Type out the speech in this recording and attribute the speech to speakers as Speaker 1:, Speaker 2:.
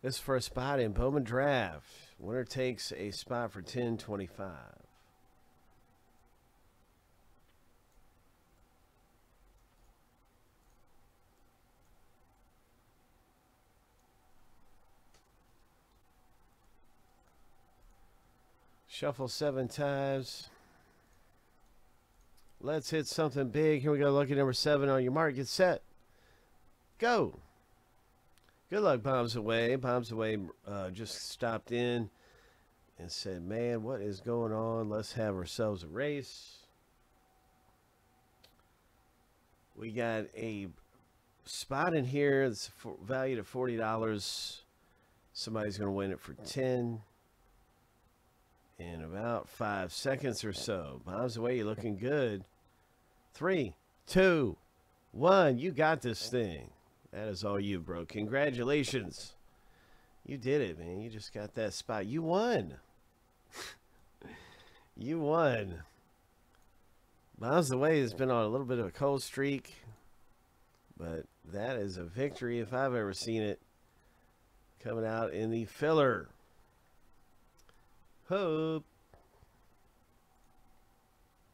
Speaker 1: This is for a spot in Bowman Draft. Winner takes a spot for 1025. Shuffle seven times. Let's hit something big. Here we go. Lucky number seven on your mark. Get set. Go. Good luck, Bombs Away. Bombs Away uh, just stopped in and said, Man, what is going on? Let's have ourselves a race. We got a spot in here that's valued at $40. Somebody's going to win it for 10 in about five seconds or so. Bombs away, you're looking good. Three, two, one. You got this thing. That is all you, bro. Congratulations. You did it, man. You just got that spot. You won. you won. Miles away has been on a little bit of a cold streak, but that is a victory if I've ever seen it. Coming out in the filler. Hope.